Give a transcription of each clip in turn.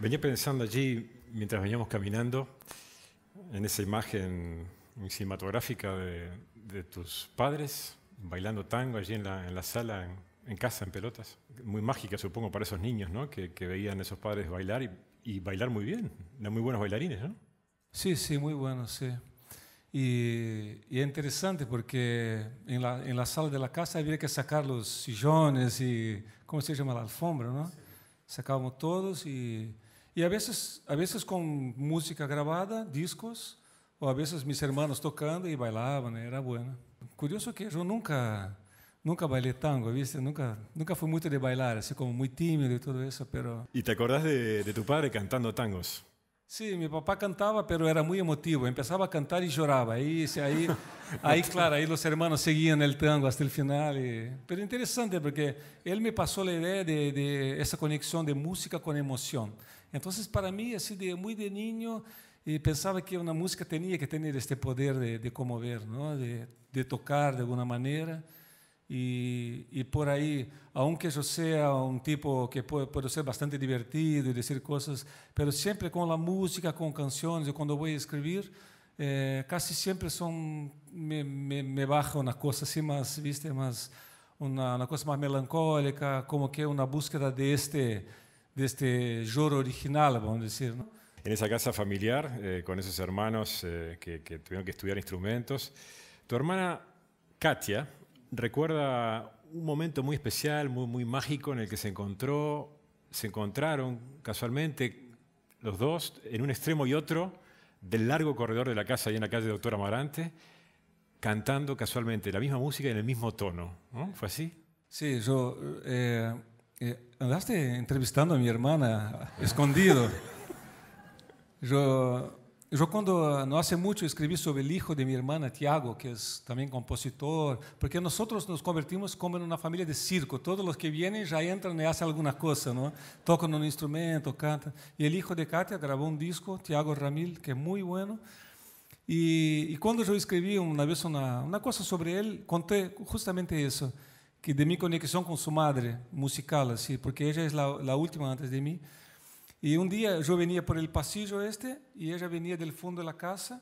Venía pensando allí, mientras veníamos caminando, en esa imagen cinematográfica de, de tus padres bailando tango allí en la, en la sala, en, en, casa, en pelotas. Muy mágica, supongo, para esos niños, ¿no? Que, que veían a esos padres bailar y, y, bailar muy bien. Eran muy buenos bailarines, ¿no? Sí, sí, muy buenos, sí. Y, y, es interesante porque en la, en la sala de la casa había que sacar los sillones y, ¿cómo se llama? La alfombra, ¿no? Sacábamos todos y, y a, veces, a veces con música grabada, discos, ou às vezes meus irmãos tocando e bailavam, né? era bueno. Curioso que eu nunca nunca bailei tango, ¿viste? Nunca nunca fui muito de bailar, assim como muito tímido e tudo isso, pero ¿Y te acordás de, de tu padre cantando tangos? Sí, mi papá cantaba, pero era muy emotivo. Empezaba a cantar y lloraba. Ahí, ahí, ahí claro, ahí los hermanos seguían el tango hasta el final. Y, pero interesante porque él me pasó la idea de, esa conexión de música con emoción. Entonces, para mí, así de muy de niño, e pensava que uma música tinha que ter este poder de, de comover, não? De, tocar de alguma maneira. Y, y, por ahí, aunque yo sea un tipo que puede, puede, ser bastante divertido y decir cosas, pero siempre con la música, con canciones, cuando voy a escribir, eh, casi siempre son, me, me, me, baja una cosa así más, viste, más, una, una, cosa más melancólica, como que una búsqueda de este, de este lloro original, vamos a decir, ¿no? En esa casa familiar, eh, con esos hermanos eh, que, que tuvieron que estudiar instrumentos, tu hermana Katia, recuerda un momento muy especial, muy, muy mágico en el que se encontró, se encontraron casualmente los dos en un extremo y otro del largo corredor de la casa, ahí en la calle Doctor Amarante, cantando casualmente la misma música en el mismo tono. ¿no? ¿Fue así? Sí, yo eh, andaste entrevistando a mi hermana escondido. Eu, eu quando hace muito escrevi sobre o hijo de minha irmã Tiago, que é também compositor, porque nós nos convertimos como uma família de circo. Todos os que vêm já entram e fazem alguma coisa, não? Tocam um instrumento, cantam. E o hijo de Katia gravou um disco, Tiago Ramil, que é muito bueno. E, e quando eu escrevi uma vez uma, uma coisa sobre ele, contei justamente isso, que de minha conexão com sua madre musical, assim, porque ela é a última antes de mim. Y un día yo venía por el pasillo este y ella venía del fondo de la casa,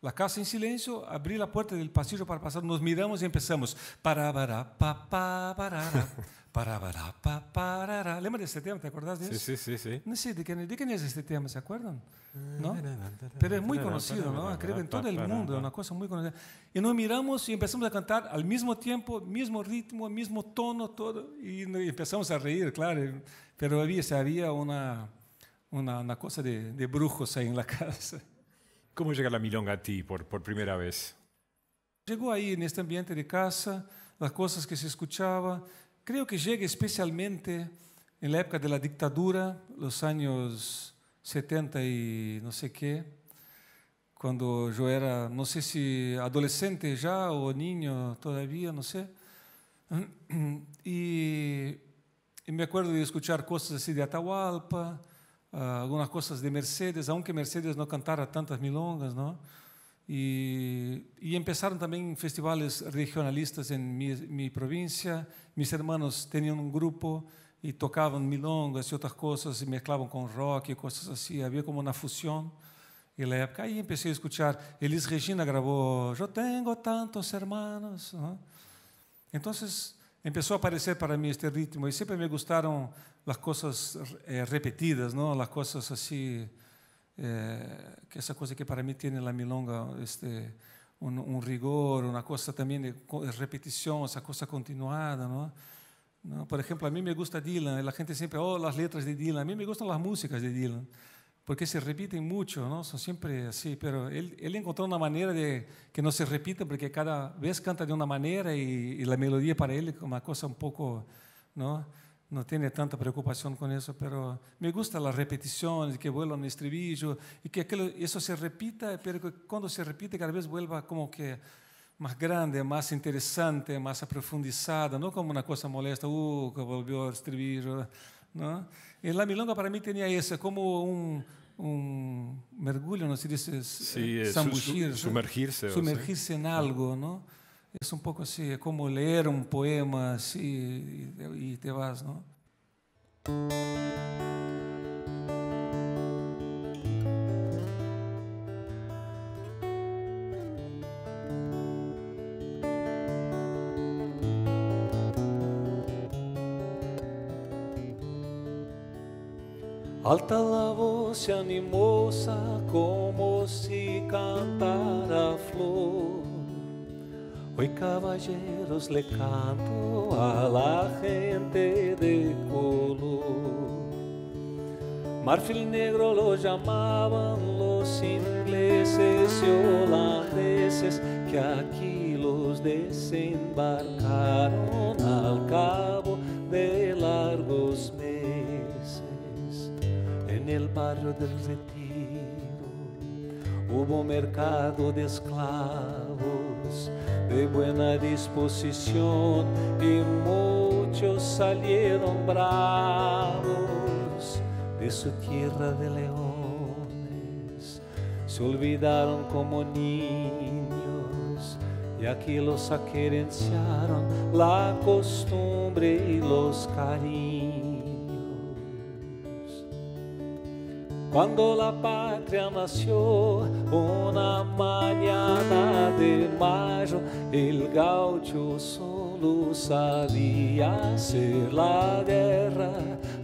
la casa en silencio, abrí la puerta del pasillo para pasar, nos miramos y empezamos. Para, para, pa, pa, para, para, para, pa, para. ¿Lembra de este tema? ¿Te acordás de eso? Sí, sí, sí. No sé, ¿de quién, ¿de quién es este tema? ¿Se acuerdan? ¿No? Pero es muy conocido, ¿no? Creo que en todo el mundo, es una cosa muy conocida. Y nos miramos y empezamos a cantar al mismo tiempo, mismo ritmo, mismo tono, todo. Y empezamos a reír, claro. Pero había, había una una, una cosa de, de, brujos ahí en la casa. ¿Cómo llega la milonga a ti por, por primera vez? Llegó ahí en este ambiente de casa, las cosas que se escuchaba. Creo que llega especialmente en la época de la dictadura, los años 70 y no sé qué, cuando yo era, no sé si adolescente ya o niño todavía, no sé. Y, y me acuerdo de escuchar cosas así de Atahualpa, uh, coisas de Mercedes, aunque Mercedes não cantara tantas milongas, não? E, e começaram também festivais regionalistas em minha, minha província. Meus irmãos tinham um grupo e tocavam milongas e outras coisas, e mesclavam com rock e coisas assim. Havia como uma fusão. E na época aí comecei a escutar. Elis Regina gravou Eu tenho tantos hermanos. Então, empezó a aparecer para mí este ritmo y siempre me gustaron las cosas eh, repetidas, ¿no? las cosas así, eh, que esa cosa que para mí tiene la milonga, este, un, un rigor, una cosa también de, repetición, esa cosa continuada. ¿no? ¿no? Por ejemplo, a mí me gusta Dylan, la gente siempre, oh, las letras de Dylan, a mí me gustan las músicas de Dylan porque se repetem muito, não? São sempre assim, pero ele, ele encontrou uma maneira de que não se repita, porque cada vez canta de uma maneira e, e a melodia para ele é uma coisa um pouco, não? no tiene tanta preocupación con eso, pero me gusta las repeticiones, que vuelvan al estribillo y que aquello, eso se repita, pero que cuando se repite cada vez vuelva como que más grande, más interesante, más profundizada, no como una cosa molesta, uh, que volvió al estribillo, ¿no? Y la milonga para mí tenía eso, como un, un mergulho, no se dice eh, sí, eh, sumergirse, sumergirse en algo, ¿no? Es un poco así, como leer un poema así y te vas, ¿no? Voz animosa como si cantara flor. Hoy caballeros le canto a la gente de color. Marfil negro lo llamaban los ingleses y holandeses que aquí los desembarcaron al cabo en el barrio del retiro hubo mercado de esclavos de buena disposición y muchos salieron bravos de su tierra de leones. Se olvidaron como niños y aquí los aquerenciaron la costumbre y los cariños. Cuando la patria nació, una mañana de mayo, el gaucho solo sabía hacer la guerra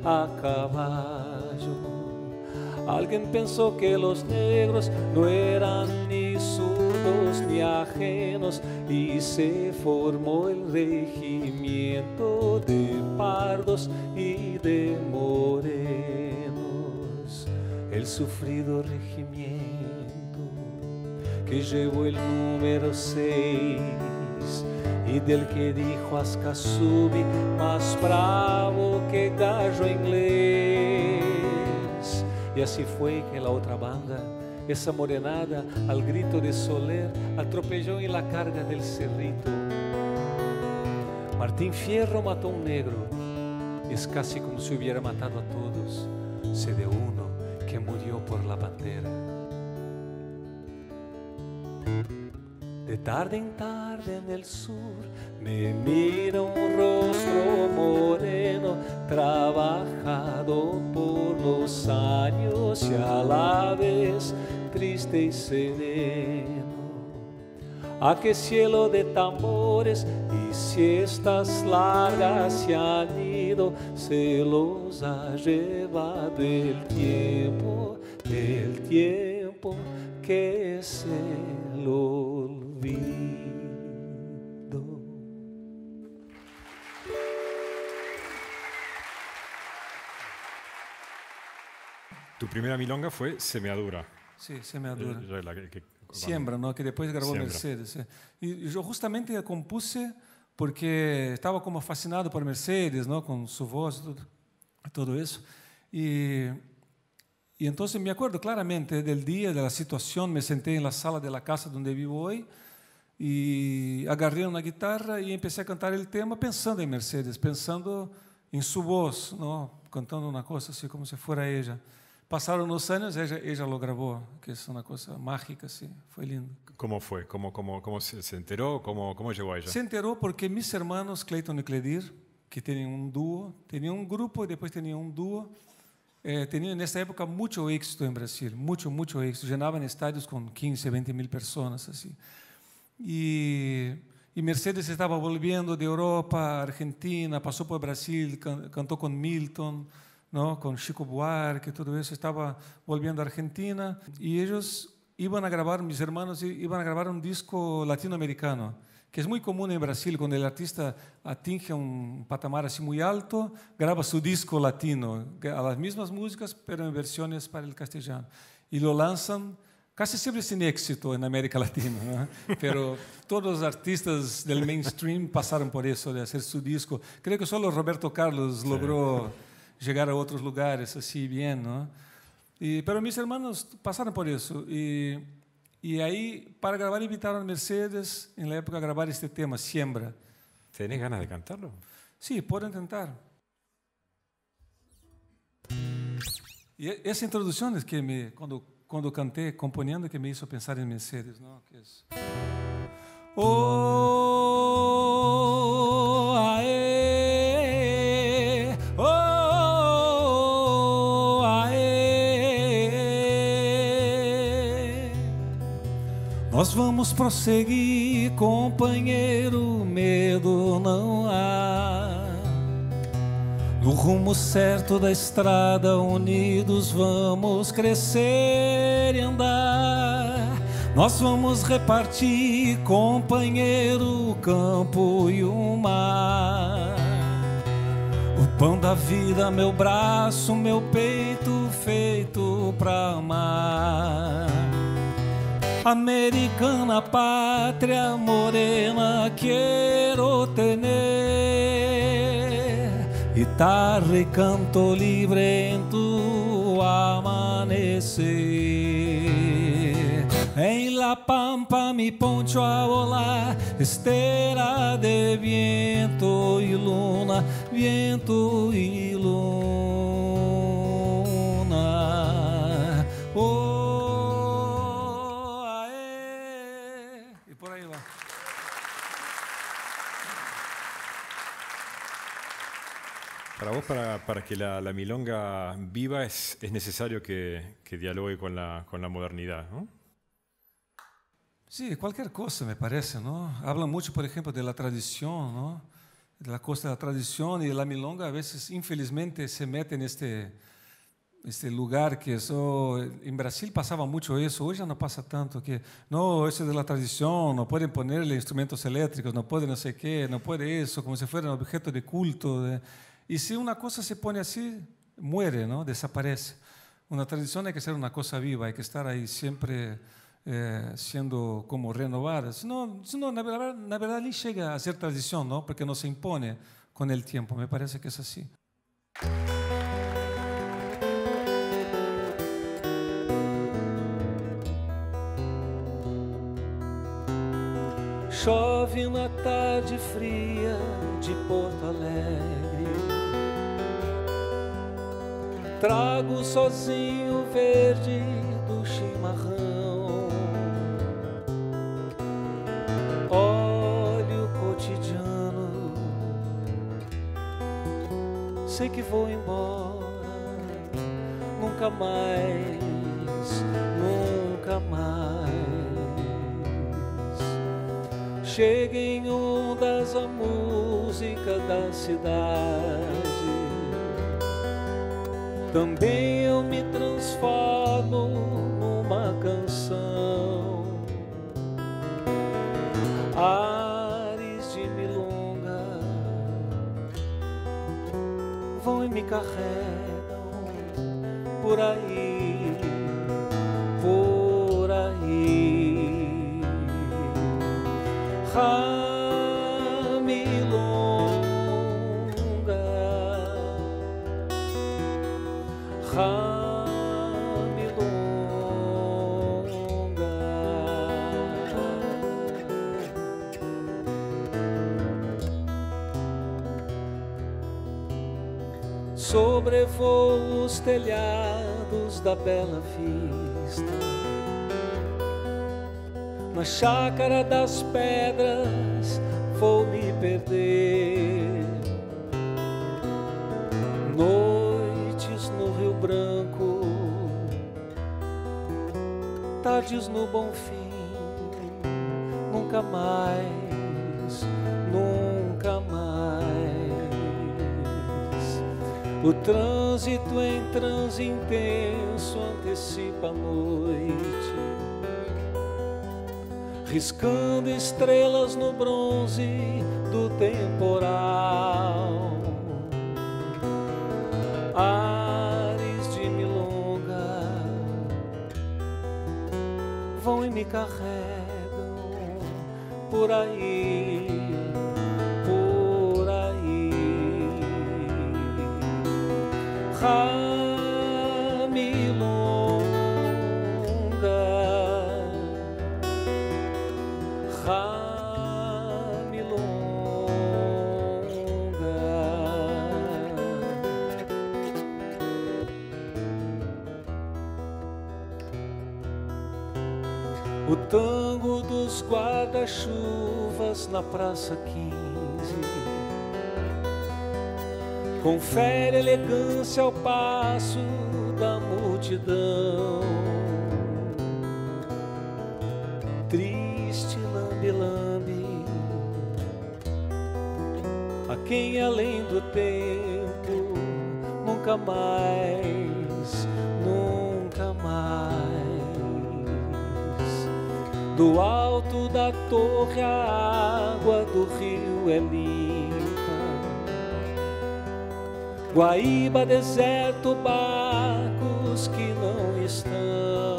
a caballo. Alguien pensó que los negros no eran ni zurdos ni ajenos y se formó el regimiento de pardos y de morenos. El sufrido regimiento que llevó el número 6 y del que dijo Ascasubi más bravo que gallo inglés. Y así fue que la otra banda, esa morenada, al grito de Soler, atropelló en la carga del cerrito. Martín Fierro mató a un negro. Es casi como si hubiera matado a todos. Se de uno que murió por la bandera. De tarde en tarde en el sur me mira un rostro moreno, trabajado por los años y a la vez triste y sereno. A qué cielo de tambores y siestas largas se han ido, se los ha llevado el tiempo, el tiempo que se lo olvido. Tu primera milonga fue Semeadura. Sí, semeadura. Eh, la que- que- Siembra, ¿no? que después grabó Siembra. Mercedes. eh. Y yo justamente la compuse porque estaba como fascinado por Mercedes, ¿no? con su voz, todo, todo eso. Y, y entonces me acuerdo claramente del día, de la situación, me senté en la sala de la casa donde vivo hoy y agarré una guitarra y empecé a cantar el tema pensando en Mercedes, pensando en su voz, ¿no? cantando una cosa así como si fuera ella. Pasaron los años, ella, ella lo grabó, que es una cosa mágica, sí, fue lindo. ¿Cómo fue? ¿Cómo, cómo, cómo se, se enteró? ¿Cómo, ¿Cómo llegó a ella? Se enteró porque mis hermanos Clayton y Cledir, que tienen un dúo, tenían un grupo y después tenían un dúo, eh, tenían en esa época mucho éxito en Brasil, mucho, mucho éxito. Llenaban estadios con 15, 20 mil personas así. Y, y Mercedes estaba volviendo de Europa Argentina, pasó por Brasil, can- cantó con Milton, ¿no? con Chico Buarque, todo eso, estaba volviendo a Argentina y ellos iban a grabar, mis hermanos iban a grabar un disco latinoamericano, que es muy común en Brasil, cuando el artista atinge un patamar así muy alto, graba su disco latino, a las mismas músicas, pero en versiones para el castellano, y lo lanzan casi siempre sin éxito en América Latina, ¿no? pero todos los artistas del mainstream pasaron por eso, de hacer su disco. Creo que solo Roberto Carlos logró llegar a otros lugares así bien, ¿no? Y, pero mis hermanos pasaron por eso. Y, y ahí, para grabar, invitaron a Mercedes la época a grabar este tema, Siembra. ¿Tenés ganas de cantarlo? Sí, puedo intentar. Y e- esa introducción es que me, cuando, cuando canté, componiendo, que me hizo pensar en Mercedes, ¿no? Que es... Oh, Nós vamos prosseguir, companheiro, medo não há. No rumo certo da estrada, unidos vamos crescer e andar. Nós vamos repartir, companheiro, o campo e o mar. O pão da vida, meu braço, meu peito feito pra amar. Americana pátria morena, quero tener. Guitarra y canto libre en tu amanecer. En la pampa mi poncho a volar, estera de viento y luna, viento y luna. Para vos, para, para que la, la milonga viva, es, es necesario que, que dialogue con la, con la modernidad, ¿no? Sí, cualquier cosa me parece, ¿no? Hablan mucho, por ejemplo, de la tradición, ¿no? De la cosa de la tradición y la milonga a veces, infelizmente, se mete en este, este lugar que eso, en Brasil pasaba mucho eso, hoy ya no pasa tanto, que no, eso es de la tradición, no pueden ponerle instrumentos eléctricos, no pueden no sé qué, no puede eso, como si fuera un objeto de culto. Y si una cosa se pone así, muere, ¿no? Desaparece. Una tradición hay que ser una cosa viva, hay que estar ahí siempre eh, siendo como renovada. Senão, senão na, verdade, nem chega a ser tradição, não? Porque não se impõe com o tempo. Me parece que é assim. Chove na tarde fria de Porto Alegre. Trago sozinho o verde do chimarrão. Olho o cotidiano. Sei que vou embora. Nunca mais, nunca mais. Chega em ondas a música da cidade. Também eu me transformo numa canção. Ares de milonga vão e me carregam por aí, por aí. Sobrevoo os telhados da bela vista na chácara das pedras vou me perder. Noites no Rio Branco, tardes no Bonfim, nunca mais, nunca mais. O trânsito em transe intenso antecipa a noite riscando estrelas no bronze do temporal. Ares de milonga vão e me carregam por aí, O tango dos guarda-chuvas na Praça 15 Confere elegância ao passo da multidão triste lambe-lambe a quem além do tempo nunca mais, nunca mais. Do alto da torre a água do rio é limpa. Guaíba, deserto, barcos que não estão.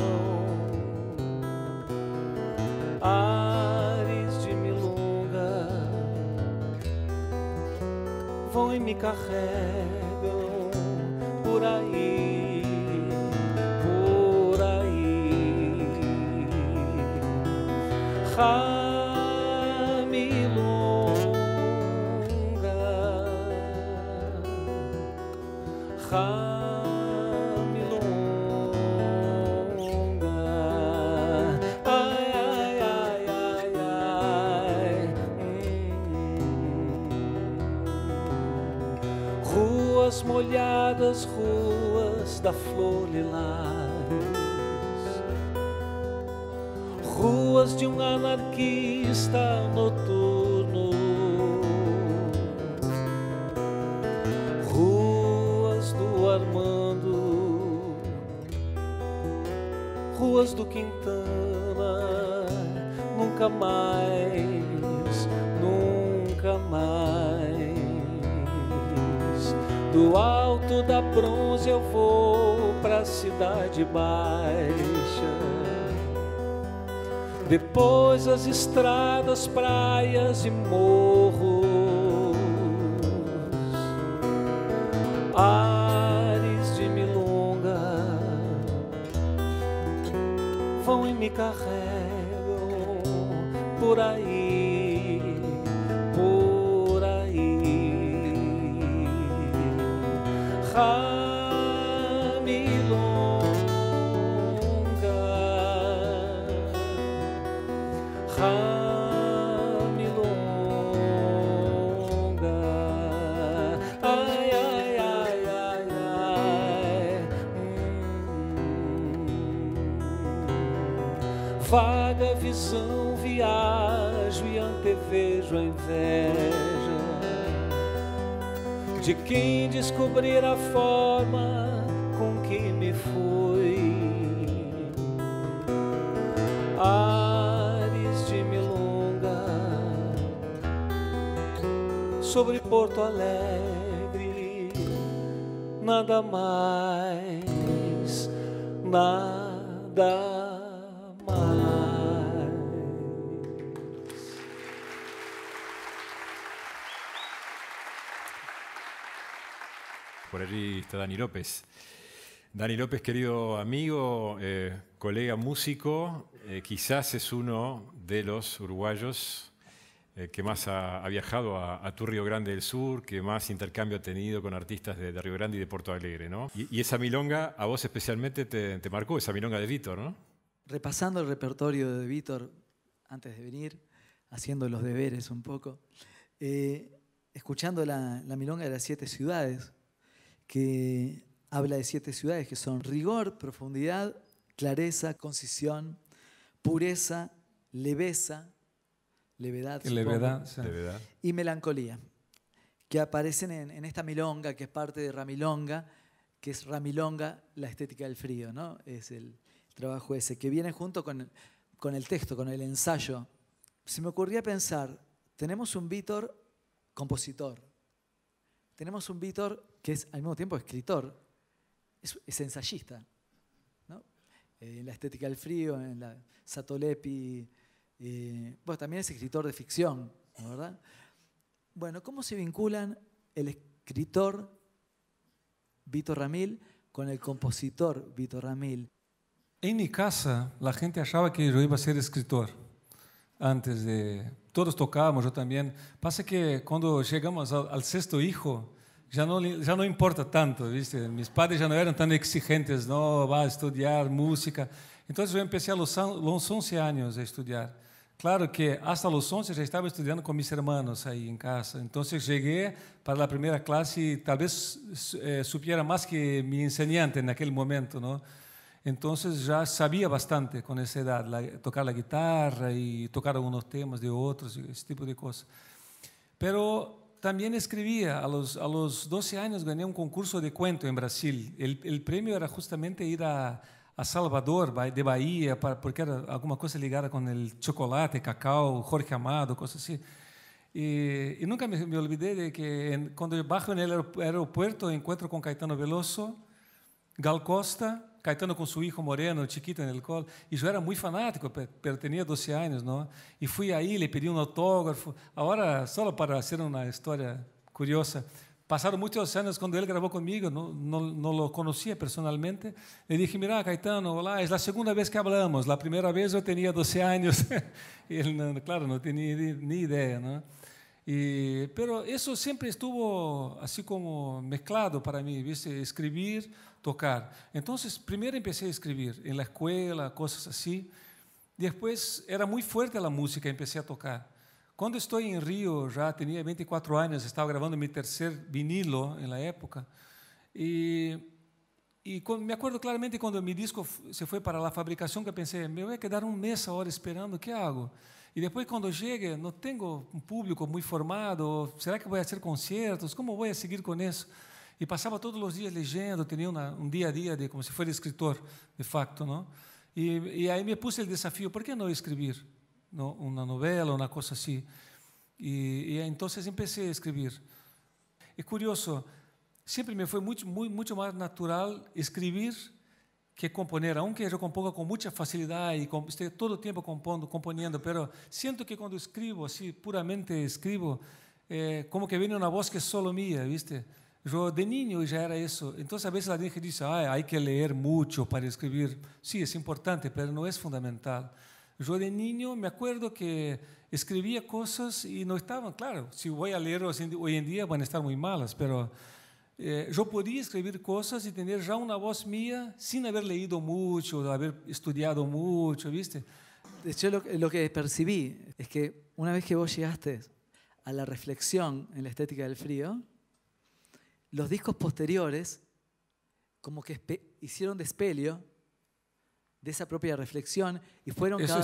Ares de milonga vão e me carregam por aí, por aí. Da flor lilás. Ruas de um anarquista noturno, ruas do Armando, ruas do Quintana, nunca mais, nunca mais. Do bronze eu vou pra cidade baixa. Depois as estradas, praias e morros, ares de milonga vão e me carregam por aí, Ramilonga. Ramilonga, ai, ai, ai. Hum. Vaga visão, viajo e antevejo a inveja de quem descobrir a forma com que me fui. Ares de milonga sobre Porto Alegre, nada mais, nada mais. Por allí está Dani López. Dani López, querido amigo, eh, colega músico, eh, quizás es uno de los uruguayos eh, que más ha, viajado a, a, tu Río Grande del Sur, que más intercambio ha tenido con artistas de, de Río Grande y de Porto Alegre, ¿no? Y, esa milonga a vos especialmente te, marcó, esa milonga de Víctor, ¿no? Repasando el repertorio de Víctor antes de venir, haciendo los deberes un poco, escuchando la milonga de las siete ciudades, que habla de siete ciudades que son rigor, profundidad, clareza, concisión, pureza, leveza, levedad, levedad, sí. Levedad. y melancolía, que aparecen en, en esta milonga, que es parte de Ramilonga, que es Ramilonga, la estética del frío, ¿no? Es el trabajo ese, que viene junto con, con el texto, con el ensayo. Se me ocurría pensar, tenemos un Víctor compositor, tenemos un Víctor que es al mismo tiempo escritor, es, es ensayista, ¿no? Eh, en la estética del frío, en la Satolepi, eh, bueno, también es escritor de ficción, ¿no ¿verdad? Bueno, ¿cómo se vinculan el escritor Víctor Ramil con el compositor Víctor Ramil? En mi casa, la gente achava que eu ia ser escritor. Antes de. Todos tocávamos, eu também. Pasa que quando chegamos ao, sexto hijo, já não, já não importa tanto, ¿viste? Mis padres já não eram tão exigentes, não, vai estudar música. Então eu comecei a los 11 anos a estudar. Claro que hasta los 11 já estava estudando com mis hermanos aí em casa. Então cheguei para a primeira classe e talvez eh, supiera mais que mi enseñante naquele momento, não? Entonces já sabia bastante com essa idade, la, tocar a guitarra e tocar alguns temas de outros, esse tipo de coisa. Pero también escribía. A los, a los 12 años gané un concurso de cuento en Brasil. El, el premio era justamente ir a, a Salvador, de Bahia, para, porque era alguma coisa ligada com o chocolate, cacau, Jorge Amado, coisa assim. E, e nunca me, me olvidei de que en- quando eu bajo no aer- aeropuerto encontro com Caetano Veloso, Gal Costa, Caetano com seu hijo Moreno, chiquito el colo, e eu era muito fanático, pe- pero tinha 12 anos, não? E fui aí, le pedi um autógrafo. Agora, só para ser uma história curiosa, passaram muitos anos quando ele gravou comigo, não, não, não lo conhecia personalmente. Le dije, mira, Caetano, olá, é a segunda vez que hablamos. A primeira vez eu tinha 12 anos. e ele, não, claro, não tinha ni ideia, não? Y, pero eso siempre estuvo así como mezclado para mí, ¿viste? escribir, tocar. Entonces, primero empecé a escribir en la escuela, cosas así. Después era muy fuerte la música, empecé a tocar. Cuando estoy en Río, ya tenía 24 años, estaba grabando mi tercer vinilo en la época. Y, y con- me acuerdo claramente cuando mi disco se fue para la fabricación que pensé, me voy a quedar un mes ahora esperando, ¿qué hago? Y después cuando llegue, no tengo un público muy formado, ¿será que voy a hacer conciertos? ¿Cómo voy a seguir con eso? Y pasaba todos los días leyendo, tenía una- un día a día de como si fuera escritor, de facto, ¿no? Y, y ahí me puse el desafío, ¿por qué no escribir no? una novela, una cosa así? Y, y entonces empecé a escribir. Es curioso, siempre me fue mucho, muy, mucho más natural escribir que componer, aunque eu componga com muita facilidade e estou todo o tempo compondo, componendo, pero siento que quando escribo, assim, puramente escribo, eh, como que vem uma voz que é solo minha, ¿viste? Eu de niño já era isso. Então, a vezes a gente diz, ah, hay que leer mucho para escribir. Sí, es importante, pero no es fundamental. Yo de niño me acuerdo que escribía cosas y no estaban, claro, si voy a leer hoy en día van a estar muy malas, pero eh, eu podia escrever coisas e ter já uma voz minha sem haber leído muito, haber estudiado muito, ¿viste? Yo lo, lo que percibí es que una vez que vos llegaste a la reflexión en la estética del frío, los discos posteriores como que hicieron despelio de esa propia reflexión y fueron Eso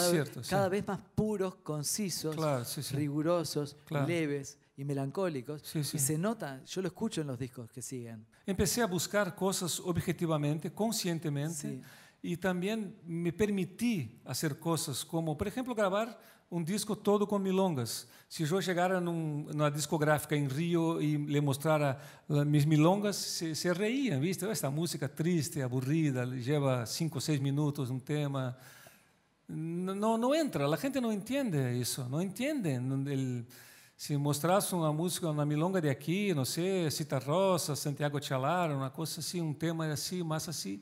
cada, sí. vez más puros, concisos, Claro, sí, sí. rigurosos, Claro. leves y melancólicos. Y se nota, yo lo escucho en los discos que siguen. Empecé a buscar coisas objetivamente, conscientemente, E também me permiti fazer coisas como, por exemplo, gravar um disco todo com milongas. Se eu chegara num, numa discográfica em Rio e lhe mostrara las- mis milongas, se, se reiam, viste? Esta música triste, aburrida, leva cinco, seis minutos um tema. No, no entra, la gente no entiende eso, no entienden. El, si mostras una música, una milonga de aquí, no sé, Cita Rosa, Santiago Chalara, una cosa así, un tema así, más así,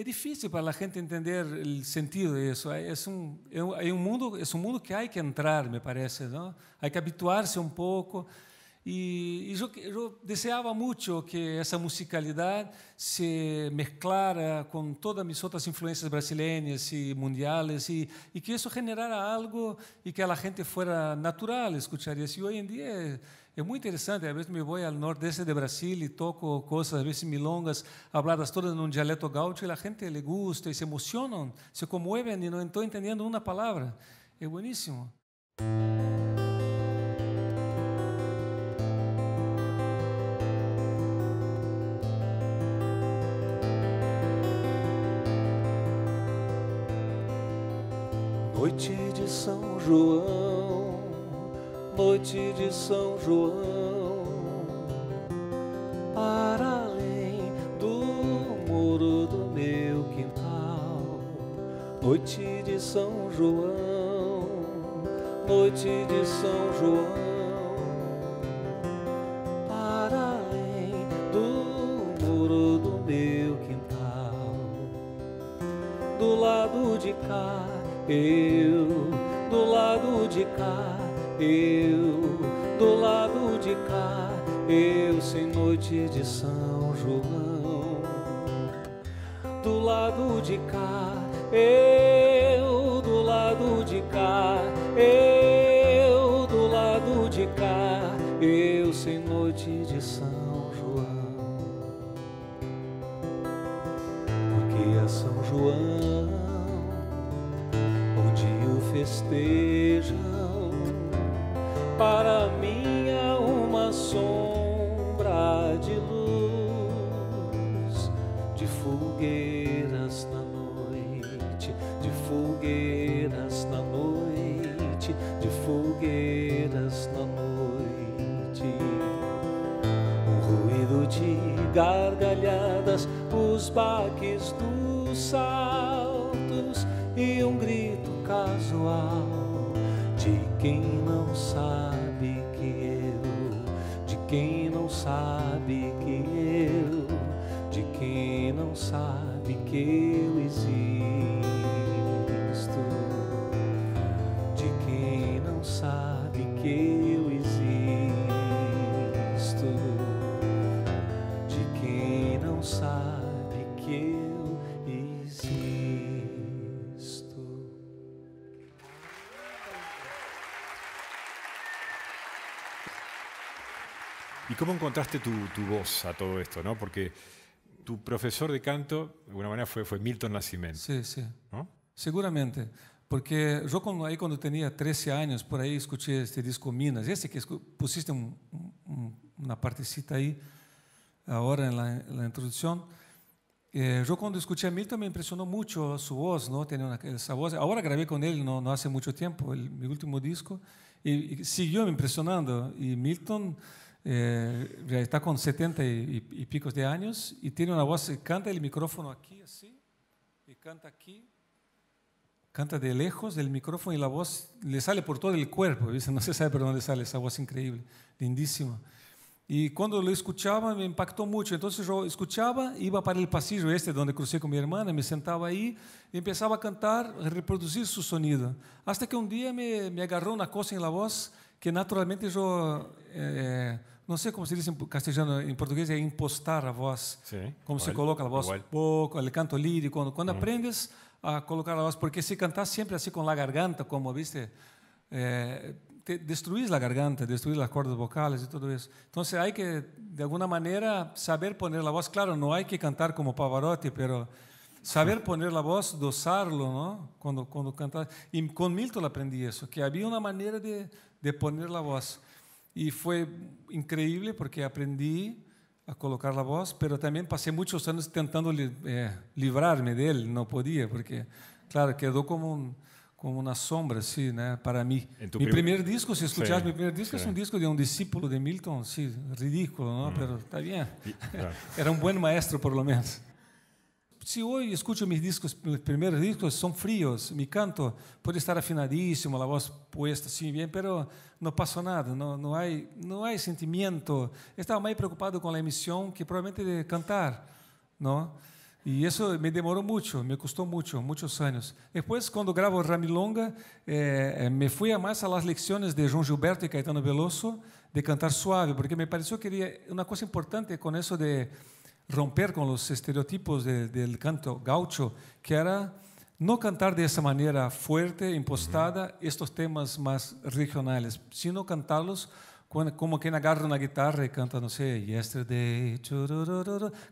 es difícil para la gente entender el sentido de eso. Es un, es un mundo, es un mundo que hay que entrar, me parece, ¿no? Hay que habituarse un poco. E, e eu, eu desejava muito que essa musicalidade se mesclara com todas as outras influências brasileiras e mundiais e, e que isso generara algo e que a gente fuera natural escuchar isso. E hoje em dia é, muito interessante. Às vezes me vou ao nordeste de Brasil e toco coisas, às vezes milongas, habladas todas num dialeto gaúcho e a gente le gusta e se emocionam, se comovem e não estou entendendo uma palavra. É bueníssimo. Noite de São João, noite de São João, para além do muro do meu quintal. Noite de São João, noite de São João, para além do muro do meu quintal do lado de cá, eu, do lado de cá, eu, de São João. Fogueiras na noite, de fogueiras na noite, de fogueiras na noite. Um ruído de gargalhadas, os baques dos saltos e um grito casual cómo encontraste tu, tu voz a todo esto? ¿no? Porque tu profesor de canto, de alguna manera, fue, fue Milton Nascimento. Sí, sí. ¿no? Seguramente. Porque yo cuando, ahí cuando tenía 13 años, por ahí escuché este disco Minas, ese que pusiste un- un- una partecita ahí, ahora en la, en la introducción. Eh, yo cuando escuché a Milton me impresionó mucho su voz, ¿no? Tenía una- esa voz. Ahora grabé con él no, no hace mucho tiempo, el- mi último disco, y, y siguió me impresionando. Y Milton eh, ya está con 70 y, y- picos de años y tiene una voz, canta el micrófono aquí así, y canta aquí, canta de lejos del micrófono y la voz le sale por todo el cuerpo, ¿viste? no se sabe por dónde sale esa voz increíble, lindísima. Y cuando lo escuchaba me impactó mucho. Entonces yo escuchaba, iba para el pasillo este donde crucé con mi hermana, me sentaba ahí y empezaba a cantar, a reproducir su sonido. Hasta que un día me, me agarró una cosa en la voz que naturalmente yo, eh, não sei como se diz em castelhano, em português é impostar a voz, como se coloca a voz, igual. pouco, el canto lírico, quando, quando mm. aprendes a colocar a voz, porque se cantar sempre assim com a garganta, como viste, eh, destruís a garganta, destruís as cordas vocais e tudo isso. Então, há que de alguma maneira saber poner a voz. Claro, não há que cantar como Pavarotti, pero saber poner a voz, dosarlo, não? Quando quando cantar. E com Milton aprendi isso, que havia uma maneira de de pôr a voz. Y fue increíble porque aprendí a colocar la voz, pero también pasé muchos años intentando eh, librarme de él, no podía, porque, claro, quedó como, un- como una sombra, sí, ¿no? para mí. Mi prim- primer disco, si escuchas Sí, mi primer disco, es sí. un disco de un discípulo de Milton, sí, ridículo, ¿no? Pero está bien. Y- claro. Era un buen maestro, por lo menos. Si hoy escucho mis discos, mis primeros discos son fríos, mi canto puede estar afinadísimo, la voz puesta así bien, pero no pasó nada, no, no, hay, no hay sentimiento. Estaba preocupado con la emisión que probablemente de cantar, ¿no? Y eso me demoró mucho, me costó mucho, muchos años. Después, cuando grabo Ramilonga, eh, eh, me fui a más a las lecciones de João Gilberto y Caetano Veloso de cantar suave, porque me pareció que era una cosa importante con eso de romper con los estereotipos de- del canto gaucho, que era no cantar de esa manera fuerte, impostada, estos temas más regionales, sino cantarlos como quien agarra una guitarra y canta, no sé, Yesterday,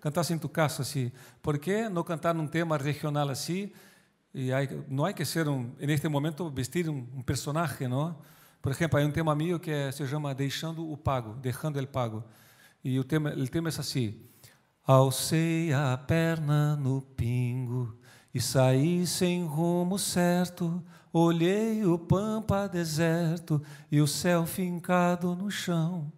cantas en tu casa así. ¿Por qué no cantar un tema regional así? Y hay- no hay que ser, un, en este momento, vestir un, un personaje, ¿no? Por ejemplo, hay un tema mío que se llama Deixando o Pago, Dejando el Pago. E o tema, o tema é assim: Alcei a perna no pingo e saí sem rumo certo. Olhei o pampa deserto e o céu fincado no chão.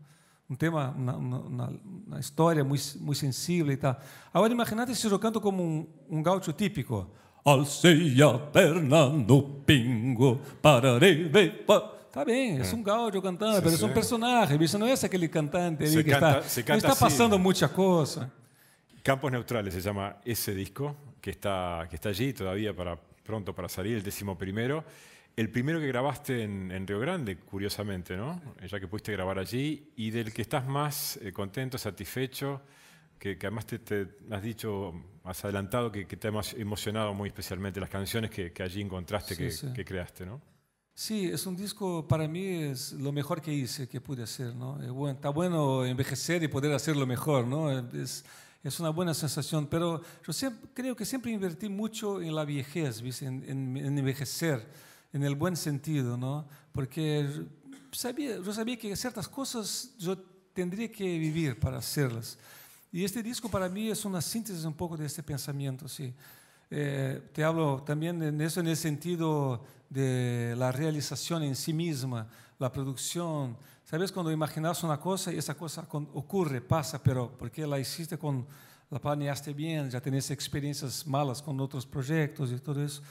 Um tema na, na- na- história muito, muito sensível e tal. Agora, imagínate se eu canto como um, um gaúcho típico. Alcei a perna no pingo, pararei, pa. Tá bem, é um gaúcho cantando, é um personagem, ¿viste? não é esse aquele cantante ali Se que canta- está, canta está así. passando muita coisa. Campos Neutrales se llama ese disco que está, que está allí todavía para, pronto para salir, el décimo primero. El primero que grabaste en, en Río Grande, curiosamente, ¿no? Ya que pudiste grabar allí y del que estás más eh, contento, satisfecho, que, que además te, te has dicho, has adelantado que, que te ha emo- emocionado muy especialmente las canciones que, que allí encontraste, Sí, que, sí. que creaste, ¿no? Sí, es un disco, para mí es lo mejor que hice, que pude hacer, ¿no? Bueno, está bueno envejecer y poder hacerlo mejor, ¿no? Es, es una buena sensación, pero yo siempre, creo que siempre invertí mucho en la viejez. En, en- en envejecer, en el buen sentido, ¿no? Porque sabía, yo sabía que ciertas cosas yo tendría que vivir para hacerlas. Y este disco para mí es una síntesis un poco de este pensamiento. Sí. Eh, te hablo también en eso en el sentido de la realización en sí misma, la producción. ¿Sabes? Cuando imaginas una cosa y esa cosa ocurre, pasa, pero porque la hiciste con, la planeaste bien, ya tenés experiencias malas con otros proyectos y todo eso.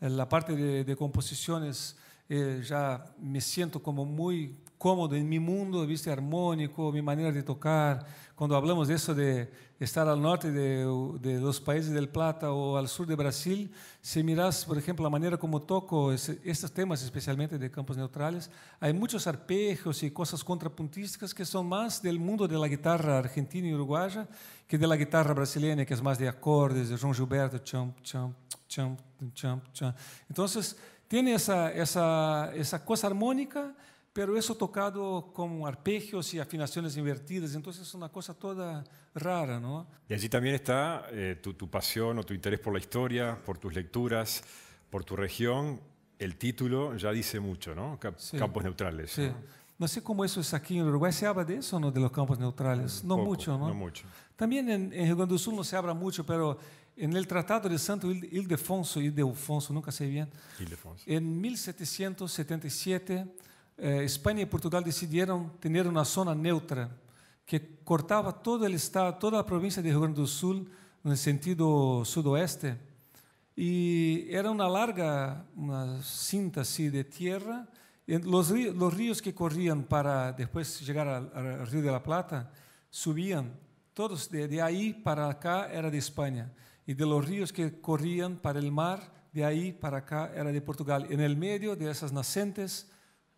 Eh, la parte de, de composiciones eh, ya me siento como muy cómodo en mi mundo, viste, armónico, mi manera de tocar. Cuando hablamos de eso de estar al norte de, de los países del Plata o al sur de Brasil, si miras, por ejemplo, la manera como toco estos temas, especialmente de campos neutrales, hay muchos arpegios y cosas contrapuntísticas que son más del mundo de la guitarra argentina y uruguaya que de la guitarra brasileña, que es más de acordes, de João Gilberto, chum, chum, chum, chum, chum. Entonces, tiene esa, esa, esa cosa armónica, pero eso tocado con arpegios y afinaciones invertidas, entonces es una cosa toda rara, ¿no? Y allí también está eh, tu, tu, pasión o tu interés por la historia, por tus lecturas, por tu región. El título ya dice mucho, ¿no? Cap sí. Campos neutrales. Sí. ¿no? No sé cómo eso es aquí en Uruguay. ¿Se habla de eso no? De los campos neutrales? No Poco, mucho, ¿no? No mucho. También en, en Rio Grande do Sul no se habla mucho, pero en el Tratado de Santo Ildefonso, Ildefonso, nunca sé bien, Ildefonso. en 1777, eh, España y Portugal decidieron tener una zona neutra que cortaba todo el estado, toda la provincia de Rio Grande do Sul en el sentido sudoeste. Y era una larga una cinta así de tierra. Los, ríos, los ríos que corrían para después llegar al, al Río de la Plata subían, todos de, de ahí para acá era de España. Y de los ríos que corrían para el mar, de ahí para acá era de Portugal. En el medio de esas nacentes,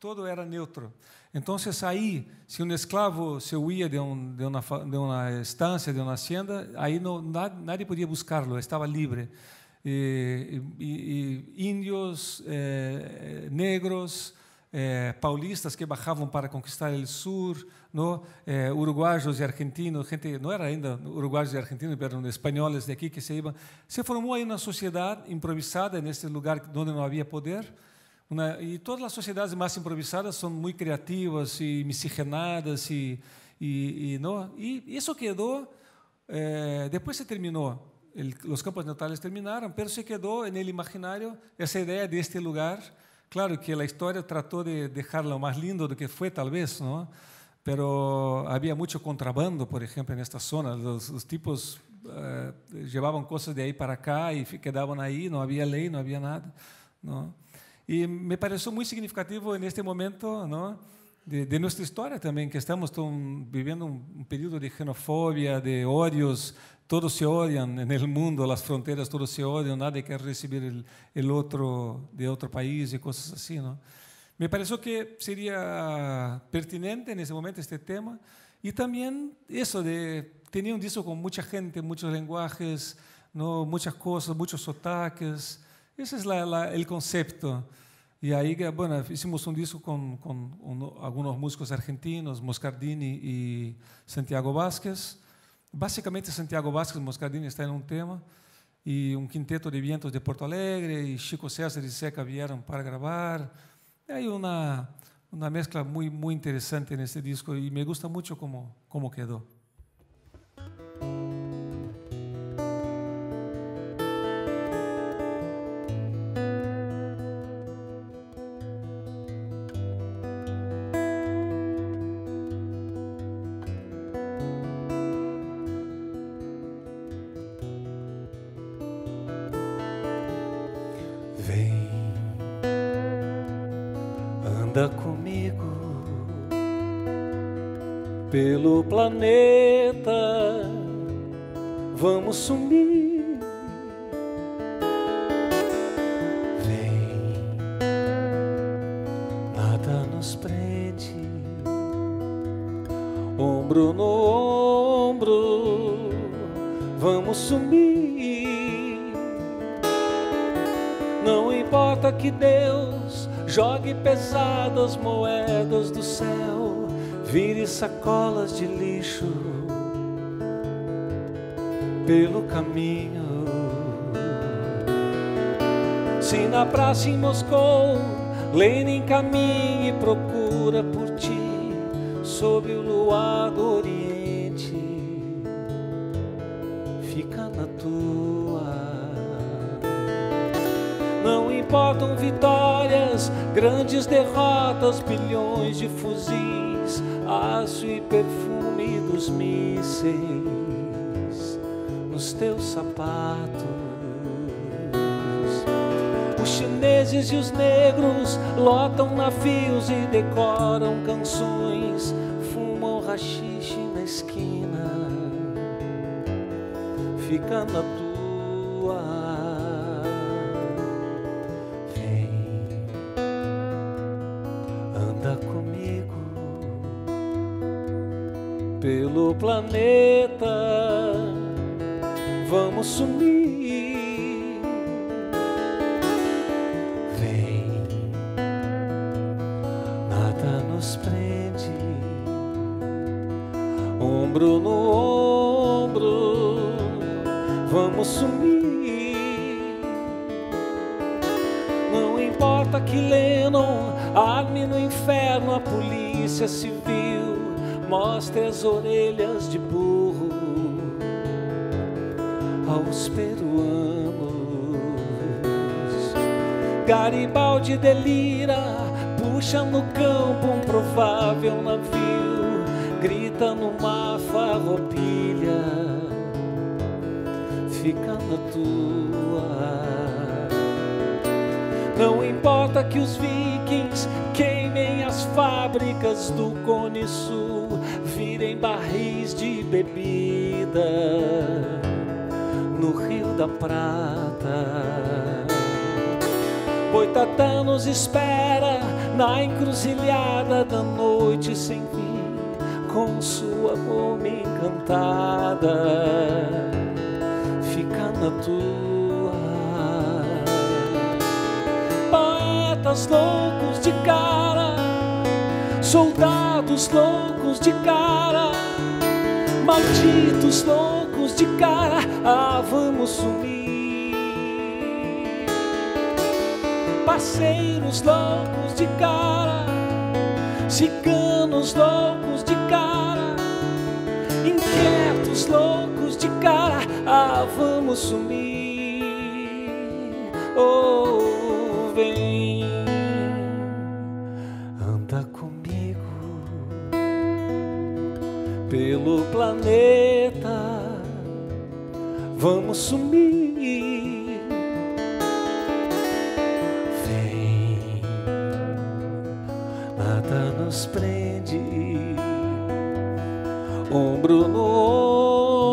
todo era neutro. Entonces ahí, si un esclavo se huía de, un, de, una, de una, estancia, de una hacienda, ahí no, nadie, podía buscarlo, estaba libre. Eh, y, y, indios, eh, negros, eh, paulistas que bajavam para conquistar o sur, no? Eh, uruguaios e argentinos, gente, não era ainda uruguaios e argentinos, eram espanhóis daqui que se iam. Se formou aí uma sociedade improvisada nesse lugar onde não havia poder. Uma, e todas as sociedades mais improvisadas são muito criativas e miscigenadas e, isso quedou. Eh, depois se terminou. El, os campos neutrales terminaram, mas se quedou no imaginário essa ideia deste lugar Claro que a história tratou de deixá-lo mais lindo do que foi, talvez? Pero havia muito contrabando, por exemplo, nesta zona. Os, os tipos uh, levavam coisas de aí para cá e quedavam aí, não havia lei, não havia nada. Não? Y me pareció muy significativo en este momento, ¿no? De, de, nuestra historia también, que estamos viviendo un, un, periodo de xenofobia, de odios, todos se odian en el mundo, las fronteras, todos se odian, nadie quiere recibir el, el otro de otro país y cosas así. ¿no? Me pareció que sería pertinente en ese momento este tema y también eso de tener un disco con mucha gente, muchos lenguajes, ¿no? muchas cosas, muchos ataques. Ese es la, la, el concepto. E aí, bueno, hicimos um disco com um, alguns músicos argentinos, Moscardini e Santiago Vázquez. Basicamente, Santiago Vázquez Moscardini está em um tema e um quinteto de vientos de Porto Alegre e Chico César e Seca vieram para gravar. Hay una, una mezcla muy, muy interesante en este disco y me gusta mucho cómo, cómo quedó. Não importa que Deus Jogue pesadas moedas do céu, vire sacolas de lixo pelo caminho. Se na praça em Moscou Lenin caminha e procura por ti, sob o luar do importam vitórias, grandes derrotas, bilhões de fuzis, aço e perfume dos mísseis nos teus sapatos. Os chineses e os negros lotam navios e decoram canções, fumam rachixe na esquina, fica na ombro no ombro, vamos sumir. Não importa que Lennon arme no inferno a polícia civil, mostre as orelhas de burro aos peruanos. Garibaldi delira, puxa no campo um provável navio, grita numa farroupilha, fica na tua. Não importa que os vikings queimem as fábricas do Cone Sul, virem barris de bebida no Rio da Prata. Boitatá nos espera na encruzilhada da noite sem fim, com sua múmia encantada, fica na tua. Poetas loucos de cara, soldados loucos de cara, malditos loucos de cara, ah, vamos sumir. Parceiros loucos de cara, ciganos loucos de ah, vamos sumir. Oh, vem, anda comigo pelo planeta, vamos sumir. Vem, nada nos prende, ombro no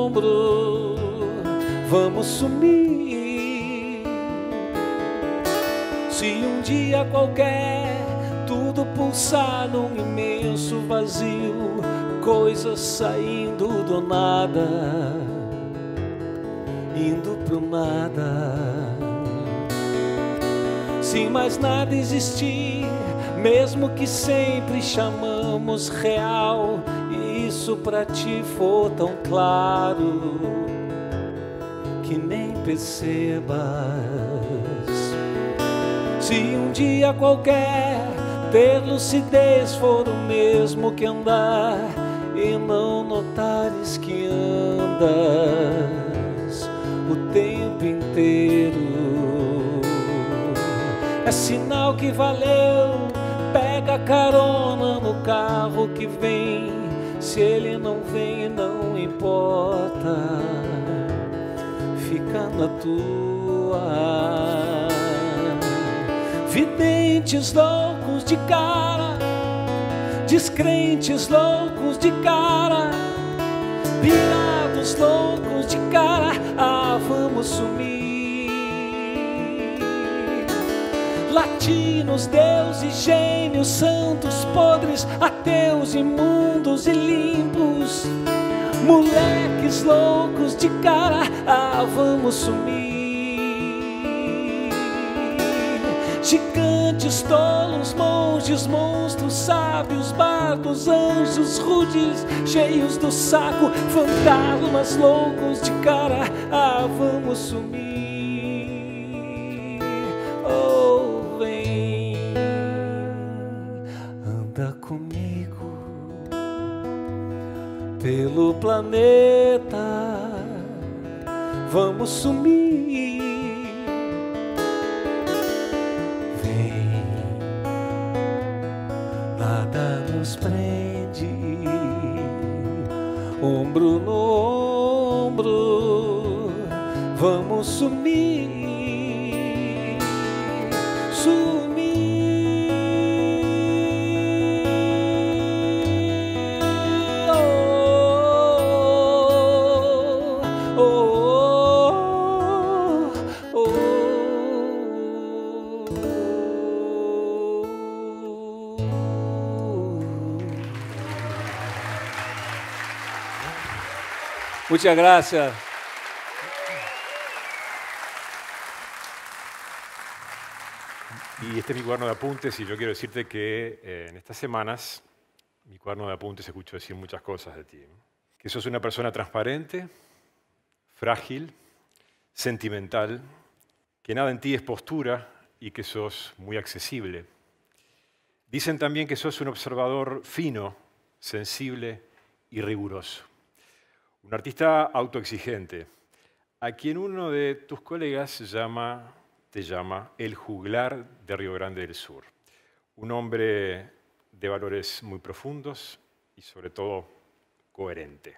ombro, vamos sumir. Se um dia qualquer tudo pulsar num imenso vazio, coisas saindo do nada, indo pro nada. Se mais nada existir, mesmo que sempre chamamos real, isso pra ti for tão claro que nem percebas. Se um dia qualquer ter lucidez for o mesmo que andar e não notares que andas o tempo inteiro, é sinal que valeu. Pega carona no carro que vem. Se ele não vem, não importa fica na tua. Videntes loucos de cara, descrentes loucos de cara, pirados loucos de cara, ah, vamos sumir. Latinos, deuses, gênios, santos, podres, ateus, imundos e limpos. Moleques loucos de cara, ah, vamos sumir. Gigantes, tolos, monges, monstros, sábios, bardos, anjos, rudes, cheios do saco, fantasmas loucos de cara, ah, vamos sumir. Pelo planeta. Vamos sumir. Muchas gracias. Y este es mi cuaderno de apuntes y yo quiero decirte que eh, en estas semanas mi cuaderno de apuntes escucho decir muchas cosas de ti. Que sos una persona transparente, frágil, sentimental, que nada en ti es postura y que sos muy accesible. Dicen también que sos un observador fino, sensible y riguroso. Un artista autoexigente, a quien uno de tus colegas llama, te llama el juglar de Río Grande del Sur. Un hombre de valores muy profundos y sobre todo coherente.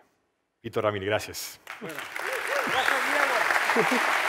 Víctor Ramírez, gracias. Estrela,